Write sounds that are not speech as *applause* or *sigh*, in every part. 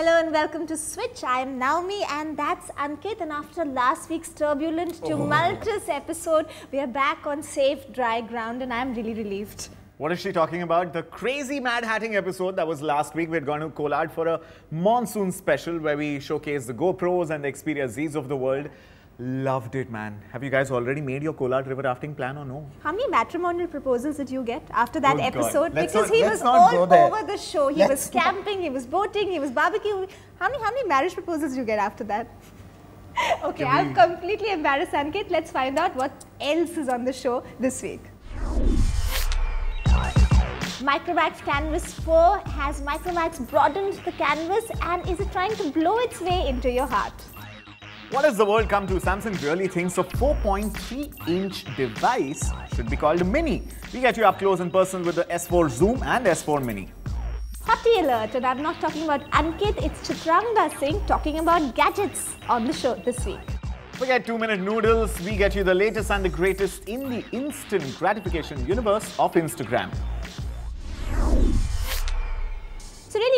Hello and welcome to Switch. I am Naomi and that's Ankit. And after last week's turbulent, oh. tumultuous episode, we are back on safe, dry ground and I'm really relieved. What is she talking about? The crazy Mad Hatting episode that was last week. We had gone to Kolad for a monsoon special where we showcased the GoPros and the Xperia Zs of the world. Loved it, man. Have you guys already made your Kolad river rafting plan or no? How many matrimonial proposals did you get after that Good episode? Because not- he was all over the show. He Let's was camping, he was boating, he was barbecuing. How many, how many marriage proposals did you get after that? *laughs* okay, Can I'm we- completely embarrassed, Ankit. Let's find out what else is on the show this week. Micromax Canvas 4 has Micromax broadened the canvas and is it trying to blow its way into your heart? What has the world come to? Samsung really thinks a 4.3 inch device should be called a mini. We get you up close and personal with the S4 Zoom and S4 Mini. Hottie alert, and I'm not talking about Ankit, it's Chitranga Singh talking about gadgets on the show this week. Forget two minute noodles, we get you the latest and the greatest in the instant gratification universe of Instagram.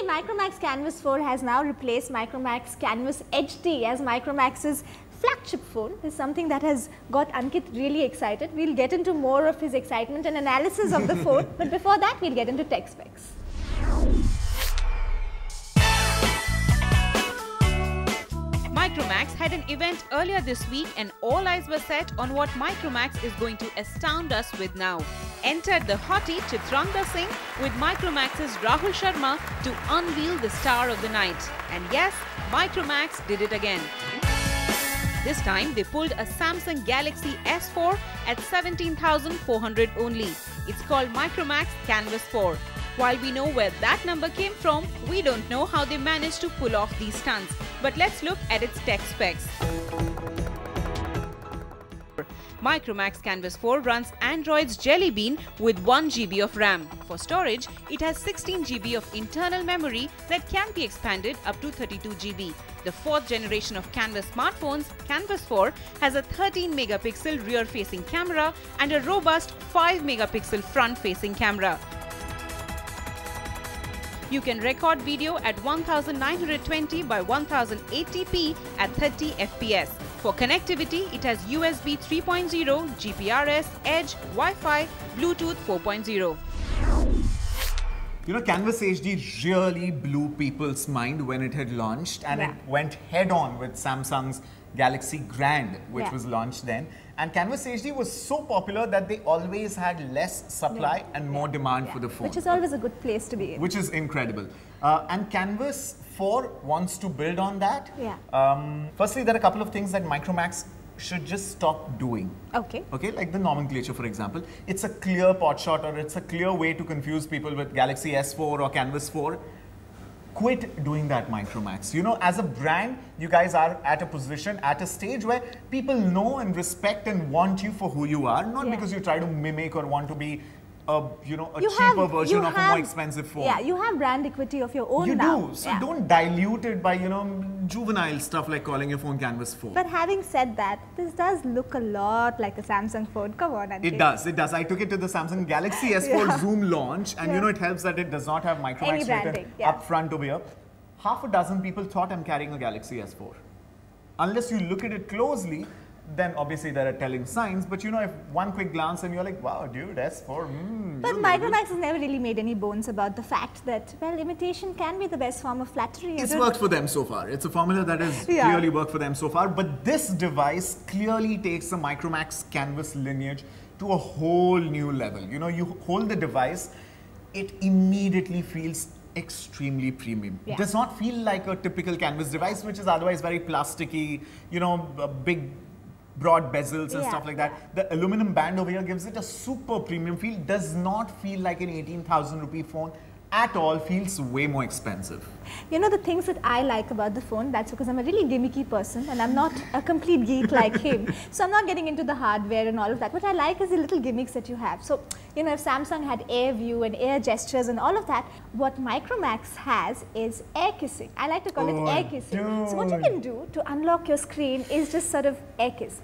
Micromax Canvas 4 has now replaced Micromax Canvas HD as Micromax's flagship phone. Is something that has got Ankit really excited. We'll get into more of his excitement and analysis of the *laughs* phone, but before that we'll get into tech specs. Micromax had an event earlier this week and all eyes were set on what Micromax is going to astound us with now. Entered the hottie Chitranga Singh with Micromax's Rahul Sharma to unveil the star of the night. And yes, Micromax did it again. This time they pulled a Samsung Galaxy S4 at 17,400 only. It's called Micromax Canvas 4. While we know where that number came from, we don't know how they managed to pull off these stunts. But let's look at its tech specs. Micromax Canvas 4 runs Android's Jelly Bean with 1 GB of RAM. For storage, it has 16 GB of internal memory that can be expanded up to 32 GB. The fourth generation of Canvas smartphones, Canvas 4, has a 13 megapixel rear facing camera and a robust 5 megapixel front facing camera. You can record video at 1920 by 1080p at 30 fps. For connectivity, it has USB 3.0, GPRS, Edge, Wi-Fi, Bluetooth 4.0. You know, Canvas HD really blew people's mind when it had launched and Yeah. it went head on with Samsung's Galaxy Grand, which Yeah. was launched then. And Canvas HD was so popular that they always had less supply Yeah. and more demand for the phone. Which is always a good place to be in. which is incredible. Uh, and Canvas 4 wants to build on that. Yeah. Um, firstly, there are a couple of things that Micromax should just stop doing. Okay. Okay, like the nomenclature, for example. It's a clear pot shot or it's a clear way to confuse people with Galaxy S4 or Canvas 4. Quit doing that, Micromax. You know, as a brand, you guys are at a position, at a stage where people know and respect and want you for who you are, not Yeah. because you try to mimic or want to be a, you know, a You cheaper have- version of a more expensive phone. Yeah, you have brand equity of your own You now. do. So Yeah. don't dilute it by, you know, juvenile stuff like calling your phone Canvas phone. But having said that, this does look a lot like a Samsung phone. Come on, Ankit. it does, it does. I took it to the Samsung Galaxy S4 *laughs* Yeah. Zoom launch, and Yeah. you know, it helps that it does not have Micromax branding, written yeah. up front over here. Half a dozen people thought I'm carrying a Galaxy S4. Unless you look at it closely, then obviously there are telling signs. But you know, if one quick glance and you're like, wow, dude, S4, mm, But you look good." Micromax has never really made any bones about the fact that, well, imitation can be the best form of flattery. It's worked for them so far. It's a formula that has Yeah. clearly worked for them so far. But this device clearly takes the Micromax Canvas lineage to a whole new level. You know, you hold the device, it immediately feels extremely premium. Yeah. It does not feel like a typical Canvas device, which is otherwise very plasticky, you know, a big broad bezels and Yeah, stuff like that. The aluminum band over here gives it a super premium feel. Does not feel like an 18,000 rupee phone at all. Feels way more expensive. You know the things that I like about the phone, that's because I'm a really gimmicky person and I'm not a complete geek like him. So I'm not getting into the hardware and all of that. What I like is the little gimmicks that you have. So, you know, if Samsung had air view and air gestures and all of that, what Micromax has is air kissing. I like to call Oh, it air kissing. So what you can do to unlock your screen is just sort of air kiss.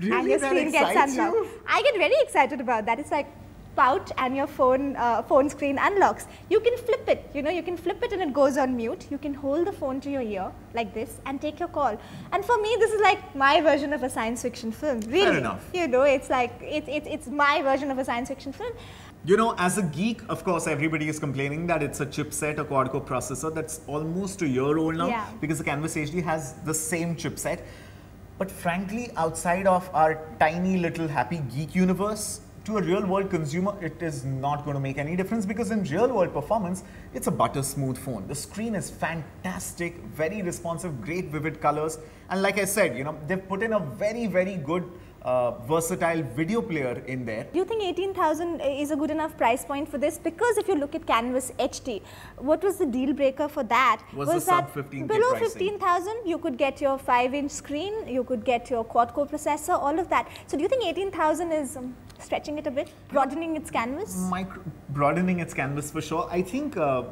and your screen gets unlocked. you? I get very excited about that. It's like, pout and your phone uh, phone screen unlocks. You can flip it, you know, you can flip it and it goes on mute. You can hold the phone to your ear like this and take your call. And for me, this is like my version of a science fiction film. Really, enough. you know, it's like it's it's it's my version of a science fiction film. You know, as a geek, of course, everybody is complaining that it's a chipset, a quad-core processor that's almost a year old now Yeah. because the Canvas HD has the same chipset. But frankly, outside of our tiny little happy geek universe, to a real world consumer, it is not going to make any difference because in real world performance, it's a butter smooth phone. The screen is fantastic, very responsive, great vivid colors. And like I said, you know, they've put in a very, very good uh, versatile video player in there. Do you think 18,000 is a good enough price point for this? Because if you look at Canvas HD, what was the deal breaker for that? Was the that sub 15K below 15,000 you could get your 5-inch screen, you could get your quad-core processor, all of that. So do you think 18,000 is um, stretching it a bit, broadening its canvas? Micro, broadening its canvas for sure. I think uh,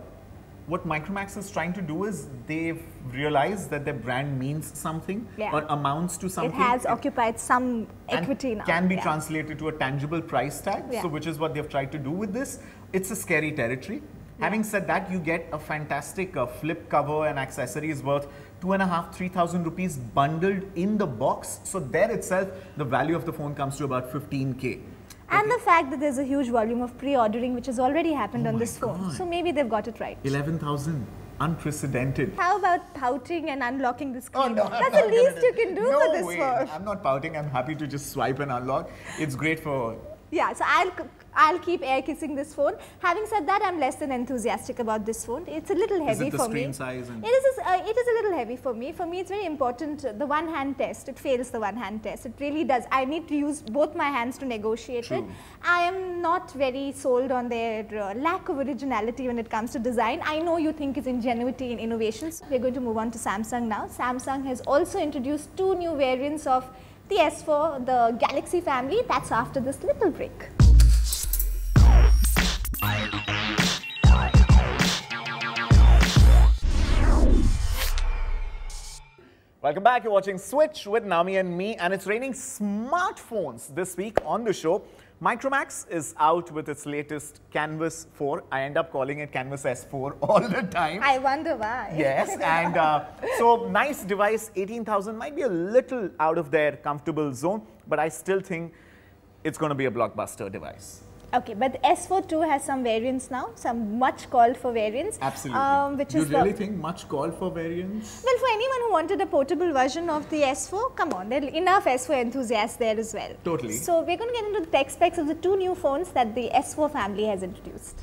what Micromax is trying to do is they've realized that their brand means something Yeah. or amounts to something. It has occupied some equity now. Can be yeah. translated to a tangible price tag. Yeah. So, which is what they've tried to do with this. It's a scary territory. Having said that, you get a fantastic uh, flip cover and accessories worth two and a half, three thousand rupees bundled in the box. So there itself, the value of the phone comes to about 15k. And the fact that there's a huge volume of pre-ordering which has already happened Oh on this phone. God. So maybe they've got it right. 11,000, unprecedented. How about pouting and unlocking the oh, screen? Oh, no, That's the least you can do no for this way. phone. I'm not pouting. I'm happy to just swipe and unlock. It's great for. Yeah, so I'll I'll keep air kissing this phone. Having said that, I'm less than enthusiastic about this phone. It's a little heavy is it the for screen me. size and- It is. A, uh, it is a little heavy for me. For me, it's very important. uh, The one hand test. It fails the one hand test. It really does. I need to use both my hands to negotiate it. I am not very sold on their uh, lack of originality when it comes to design. I know you think it's ingenuity and innovations. We're going to move on to Samsung now. Samsung has also introduced two new variants of the S4, the Galaxy family. That's after this little break. Welcome back. You're watching Switch with Nami and me, and it's raining smartphones this week on the show. Micromax is out with its latest Canvas 4. I end up calling it Canvas S4 *laughs* all the time. I wonder why. Yes, *laughs* and uh, so nice device, 18,000 might be a little out of their comfortable zone, but I still think it's going to be a blockbuster device. Okay, but S4 too has some variants now, some much called for variants. Absolutely. Um, which you is really the, think much call for variants? Well, for anyone who wanted a portable version of the S4, come on, there are enough S4 enthusiasts there as well. Totally. So we're going to get into the tech specs of the two new phones that the S4 family has introduced.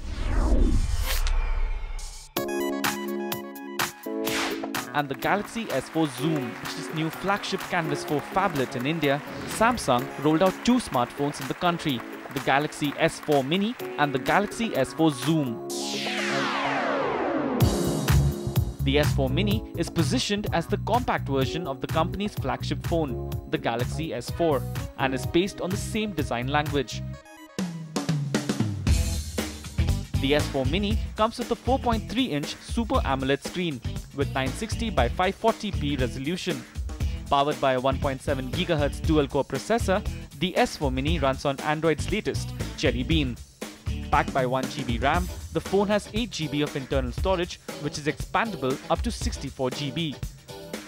and the Galaxy S4 Zoom, which is new flagship Canvas 4 phablet in India, Samsung rolled out two smartphones in the country, the Galaxy S4 Mini and the Galaxy S4 Zoom. The S4 Mini is positioned as the compact version of the company's flagship phone, the Galaxy S4, and is based on the same design language. The S4 Mini comes with a 4.3-inch Super AMOLED screen with 960 by 540p resolution. Powered by a 1.7 GHz dual-core processor, the S4 Mini runs on Android's latest Jelly Bean. Packed by 1GB RAM, the phone has 8GB of internal storage, which is expandable up to 64GB.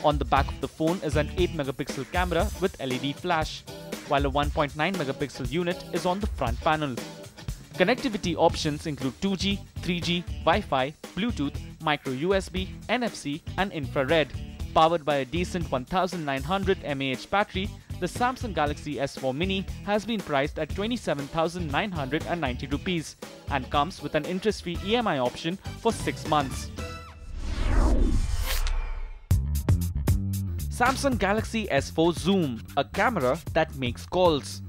On the back of the phone is an 8-megapixel camera with LED flash, while a 1.9 megapixel unit is on the front panel. Connectivity options include 2G, 3G, Wi-Fi, Bluetooth, micro USB, NFC and infrared. Powered by a decent 1900 mAh battery, the Samsung Galaxy S4 Mini has been priced at 27,990 rupees and comes with an interest-free EMI option for 6 months. Samsung Galaxy S4 Zoom, a camera that makes calls.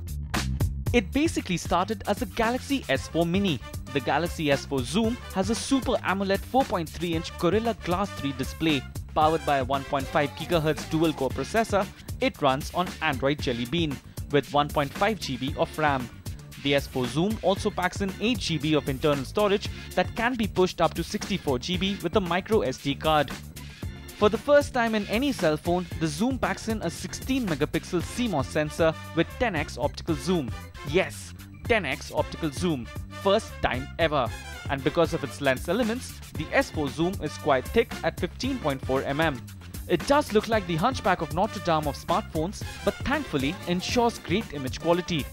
It basically started as a Galaxy S4 Mini. The Galaxy S4 Zoom has a Super AMOLED 4.3-inch Gorilla Glass 3 display. Powered by a 1.5 GHz dual-core processor, it runs on Android Jelly Bean with 1.5 GB of RAM. The S4 Zoom also packs in 8 GB of internal storage that can be pushed up to 64 GB with a micro SD card. For the first time in any cell phone, the zoom packs in a 16 megapixel CMOS sensor with 10x optical zoom. Yes, 10x optical zoom, first time ever. And because of its lens elements, the S4 zoom is quite thick at 15.4 mm. It does look like the hunchback of Notre Dame of smartphones, but thankfully ensures great image quality.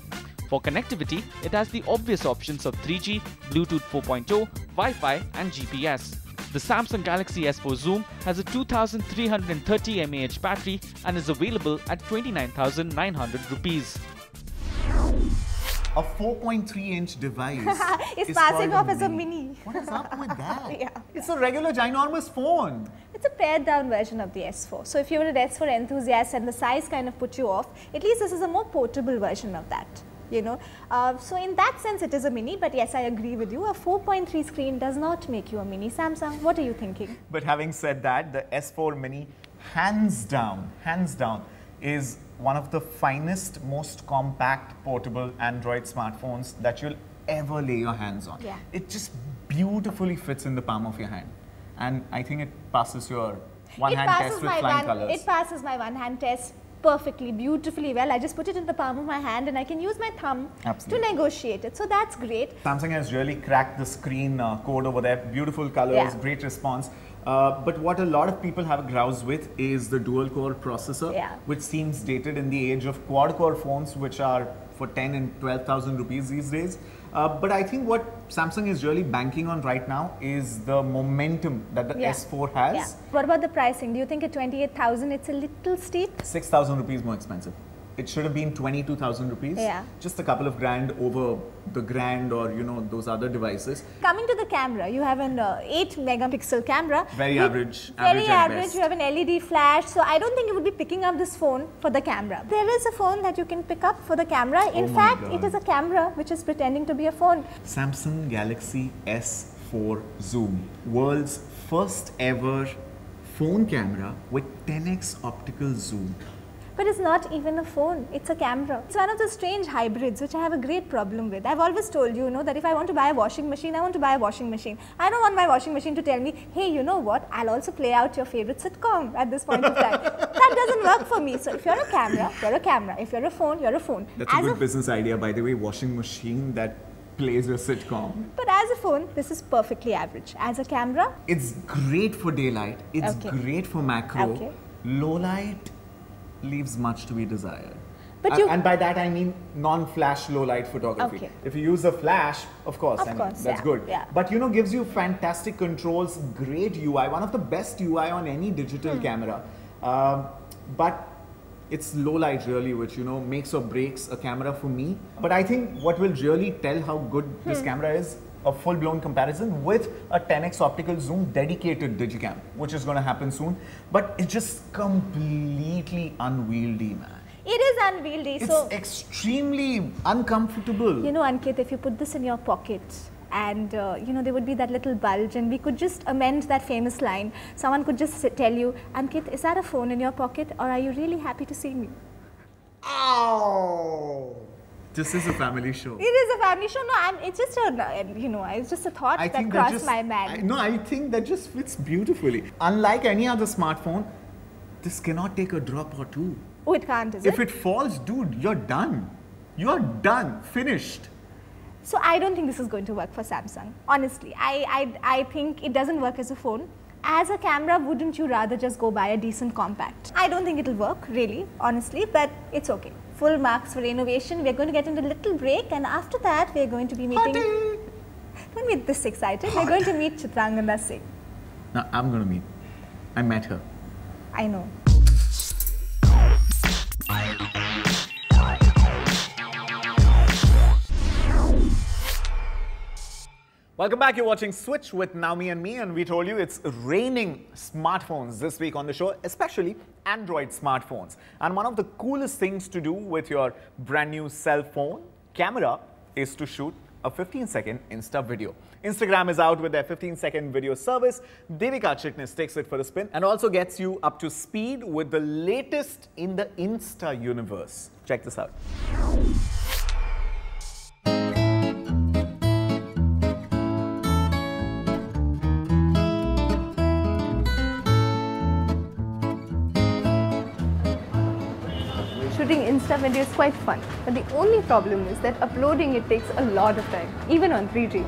For connectivity, it has the obvious options of 3G, Bluetooth 4.0, Wi-Fi and GPS. The Samsung Galaxy S4 Zoom has a 2330 mAh battery and is available at 29,900 rupees. A 4.3 inch device. *laughs* It's is passing off as a mini. What is up with *laughs* that? Yeah. It's a regular ginormous phone. It's a pared down version of the S4. So if you're an S4 enthusiast and the size kind of put you off, at least this is a more portable version of that. You know, uh, so in that sense, it is a mini. But yes, I agree with you. A 4.3 screen does not make you a mini. Samsung, what are you thinking? But having said that, the S4 Mini, hands down, hands down, is one of the finest, most compact portable Android smartphones that you'll ever lay your hands on. Yeah. It just beautifully fits in the palm of your hand. And I think it passes your one it hand passes test with my flying one. colors. It passes my one hand test perfectly, beautifully well. I just put it in the palm of my hand and I can use my thumb Absolutely. to negotiate it. So that's great. Samsung has really cracked the screen uh, code over there. Beautiful colors, Yeah. great response. Uh, but what a lot of people have a grouse with is the dual core processor, Yeah. which seems dated in the age of quad core phones, which are for 10 and 12,000 rupees these days. Uh, but I think what Samsung is really banking on right now is the momentum that the Yeah. S4 has. Yeah. What about the pricing? Do you think at 28,000 it's a little steep? 6,000 rupees more expensive. It should have been 22,000 rupees. Yeah. Just a couple of grand over the grand or, you know, those other devices. Coming to the camera, you have an uh, 8 megapixel camera. Very average, Very average average. You have an LED flash. So I don't think you would be picking up this phone for the camera. There is a phone that you can pick up for the camera. In Oh fact, God. it is a camera which is pretending to be a phone. Samsung Galaxy S4 Zoom, world's first ever phone camera with 10x optical zoom. But it's not even a phone, it's a camera. It's one of the strange hybrids which I have a great problem with. I've always told you, you know, that if I want to buy a washing machine, I want to buy a washing machine. I don't want my washing machine to tell me, hey, you know what, I'll also play out your favorite sitcom at this point of time. *laughs* that doesn't work for me. So if you're a camera, you're a camera. If you're a phone, you're a phone. That's a As good business idea, by the way. Washing machine that plays your sitcom. But as a phone, this is perfectly average. As a camera, It's great for daylight. It's Okay. great for macro. Okay. Low light leaves much to be desired. But and, you- and by that I mean non-flash low light photography. Okay. If you use a flash, of course, Of I mean, course, that's yeah, good. yeah. But you know, gives you fantastic controls, great UI, one of the best UI on any Hmm. digital camera. Um, but it's low light really, which you know makes or breaks a camera for me. But I think what will really tell how good this Hmm. camera is a full-blown comparison with a 10x optical zoom dedicated digicam, which is going to happen soon. But it's just completely unwieldy, man. it is unwieldy. It's so extremely uncomfortable. You know, Ankit, if you put this in your pocket and, uh, you know, there would be that little bulge and we could just amend that famous line. Someone could just sit- tell you, Ankit, is that a phone in your pocket or are you really happy to see me? Ow! This is a family show. It is a family show. No, I'm, it's just a, you know, it's just a thought I that crossed that just my I, mind. no, I think that just fits beautifully. Unlike any other smartphone, this cannot take a drop or two. oh, it can't, is If it? If it falls, dude, you're done. You're done. Finished. So I don't think this is going to work for Samsung. Honestly, I, I, I think it doesn't work as a phone. As a camera, wouldn't you rather just go buy a decent compact? I don't think it'll work, really, honestly, but it's okay. Full marks for innovation. We're going to get into a little break, and after that, we're going to be meeting. Hottie. Don't be this excited. We're going to meet Chitranganda Singh. Now I'm gonna meet. I met her. I know. Welcome back. You're watching Switch with Naomi and me, and we told you it's raining smartphones this week on the show, especially Android smartphones. And one of the coolest things to do with your brand new cell phone camera is to shoot a 15 second Insta video. Instagram is out with their 15 second video service. Devika Chitnis takes it for a spin and also gets you up to speed with the latest in the Insta universe. Check this out. Shooting Insta video is quite fun, but the only problem is that uploading it takes a lot of time, even on 3G.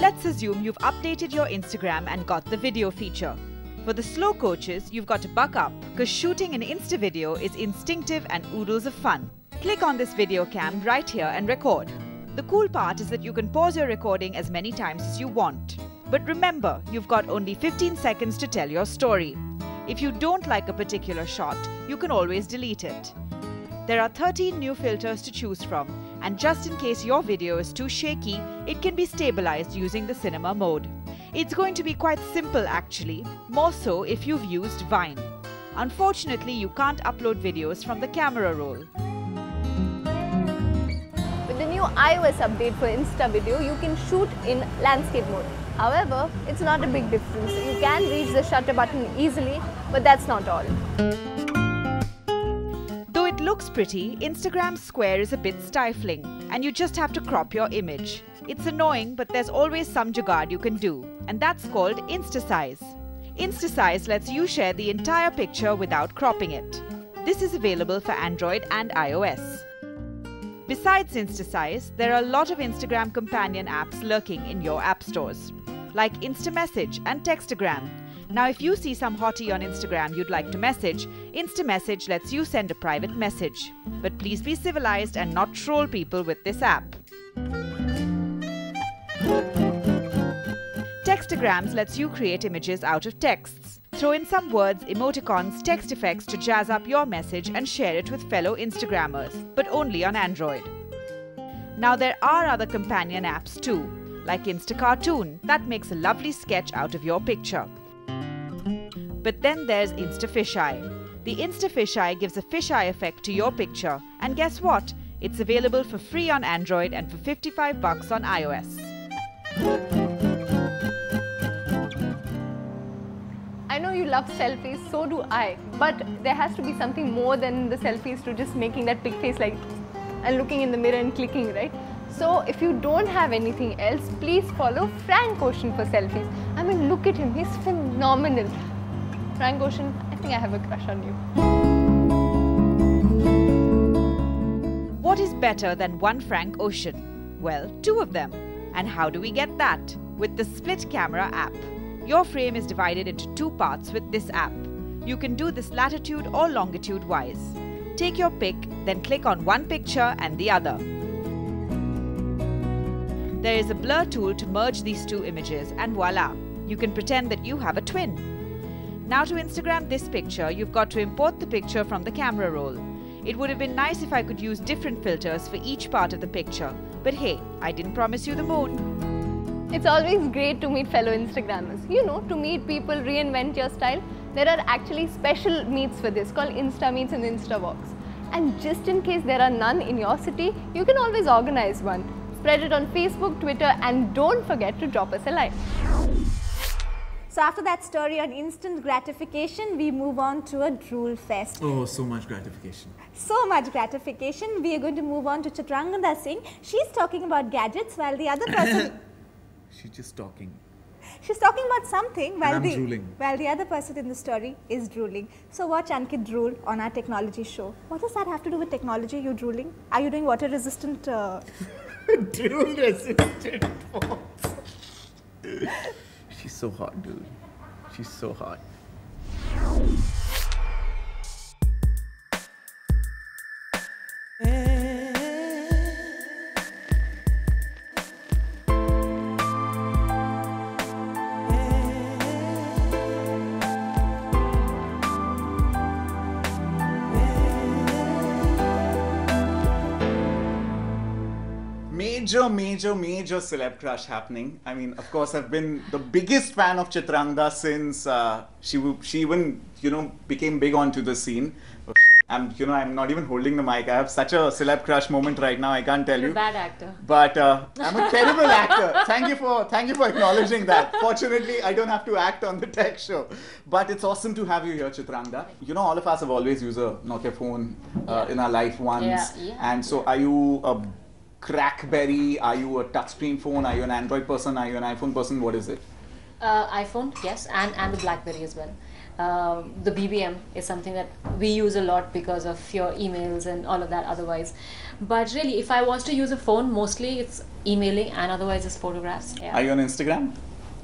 Let's assume you've updated your Instagram and got the video feature. For the slow coaches, you've got to buck up because shooting an Insta video is instinctive and oodles of fun. Click on this video cam right here and record. The cool part is that you can pause your recording as many times as you want. But remember, you've got only 15 seconds to tell your story. If you don't like a particular shot, you can always delete it. There are 13 new filters to choose from, and just in case your video is too shaky, it can be stabilized using the cinema mode. It's going to be quite simple actually, more so if you've used Vine. Unfortunately, you can't upload videos from the camera roll. With the new iOS update for Insta video, you can shoot in landscape mode. However, it's not a big difference. You can reach the shutter button easily, but that's not all. Though it looks pretty, Instagram Square is a bit stifling, and you just have to crop your image. It's annoying, but there's always some jugaad you can do, and that's called InstaSize. InstaSize lets you share the entire picture without cropping it. This is available for Android and iOS. Besides InstaSize, there are a lot of Instagram companion apps lurking in your app stores, like InstaMessage and Textagram. Now, if you see some hottie on Instagram you'd like to message, InstaMessage lets you send a private message. But please be civilized and not troll people with this app. Textagrams lets you create images out of texts. Throw in some words, emoticons, text effects to jazz up your message and share it with fellow Instagrammers, but only on Android. Now, there are other companion apps too, like Instacartoon, that makes a lovely sketch out of your picture. But then there's InstaFisheye. The InstaFisheye gives a fisheye effect to your picture, and guess what? It's available for free on Android and for 55 bucks on iOS. I know you love selfies, so do I. But there has to be something more than the selfies to just making that big face like and looking in the mirror and clicking, right? So if you don't have anything else, please follow Frank Ocean for selfies. I mean, look at him, he's phenomenal. Frank Ocean, I think I have a crush on you. What is better than one Frank Ocean? Well, two of them. And how do we get that? With the Split Camera app. Your frame is divided into two parts with this app. You can do this latitude or longitude wise. Take your pick, then click on one picture and the other. There is a blur tool to merge these two images, and voila, you can pretend that you have a twin. Now, to Instagram this picture, you've got to import the picture from the camera roll. It would have been nice if I could use different filters for each part of the picture, but hey, I didn't promise you the moon. It's always great to meet fellow Instagrammers. You know, to meet people, reinvent your style. There are actually special meets for this called Insta Meets and Insta Walks. And just in case there are none in your city, you can always organize one. Spread it on Facebook, Twitter, and don't forget to drop us a line. So after that story on instant gratification, we move on to a drool fest. Oh, so much gratification. So much gratification. We are going to move on to Chitrangada Singh. She's talking about gadgets while the other person *coughs* She's just talking. she's talking about something while the drooling. while the other person in the story is drooling. So watch Ankit drool on our technology show. What does that have to do with technology? You drooling? Are you doing water resistant? Uh, *laughs* Drool resistant *laughs* so hot, dude. She's so hot. Major, major, major celeb crush happening. I mean, of course, I've been the biggest fan of Chitrangda since uh, she she even you know became big onto the scene. Oh. I'm you know I'm not even holding the mic. I have such a celeb crush moment right now. I can't tell You're you. a bad actor. But uh, *laughs* I'm a terrible actor. Thank you for thank you for acknowledging that. Fortunately, I don't have to act on the tech show. But it's awesome to have you here, Chitrangda. You know, all of us have always used a Nokia phone uh, in our life once. Yeah, yeah. And so, are you a Crackberry? Are you a touchscreen phone? Are you an Android person? Are you an iPhone person? What is it? Uh, iPhone, yes, and, and the BlackBerry as well. Um, the BBM is something that we use a lot because of your emails and all of that otherwise. But really, if I was to use a phone, mostly it's emailing and otherwise it's photographs. Yeah, Are you on Instagram?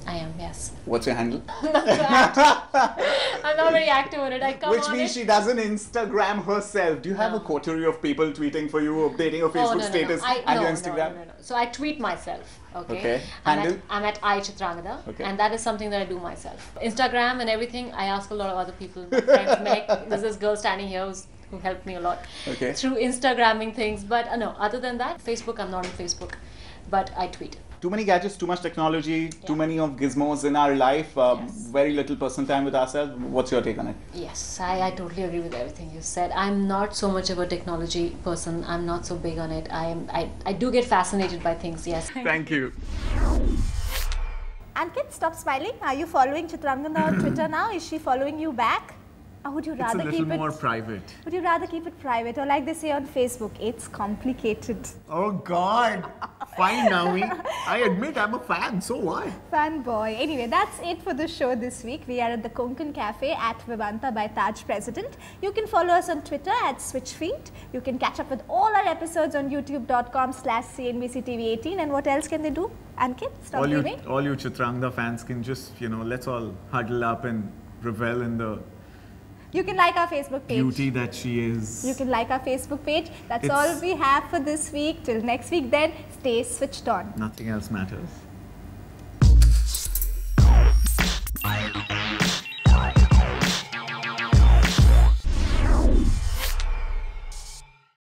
I am, yes. What's your handle? *laughs* I'm not very active on it. I come Which means it. she doesn't Instagram herself. Do you have No. a coterie of people tweeting for you, updating your Oh, Facebook no, no, status. I, and your Instagram? No, no, no. So I tweet myself. Okay. Okay. I'm Handle? at, I'm at I Chitrangada, Okay. and that is something that I do myself. Instagram and everything, I ask a lot of other people. My friends, *laughs* Meg, there's this girl standing here who's, who helped me a lot Okay. through Instagramming things. But uh, no, other than that, Facebook, I'm not on Facebook, but I tweet. Too many gadgets, too much technology, too many of gizmos in our life, uh, Yes. very little personal time with ourselves. What's your take on it? Yes, I, I totally agree with everything you said. I'm not so much of a technology person. I'm not so big on it. I am. I, I do get fascinated by things. Yes. Thank you. And Ankit, stop smiling. Are you following Chitrangana on Twitter now? Is she following you back? Or would you It's a rather little keep more it? private. Would you rather keep it private, or like they say on Facebook, it's complicated. Oh God! Fine, Naomi. I admit I'm a fan. So what? Fanboy. Anyway, that's it for the show this week. We are at the Konkan Cafe at Vivanta by Taj President. You can follow us on Twitter at SwitchFeed. You can catch up with all our episodes on youtube.com slash CNBCTV18. And what else can they do? Ankit, stop all you, all you Chitrangda fans can just, you know, let's all huddle up and revel in the You can like our Facebook page. beauty that she is. You can like our Facebook page. That's It's- all we have for this week. Till next week, then stay switched on. Nothing else matters.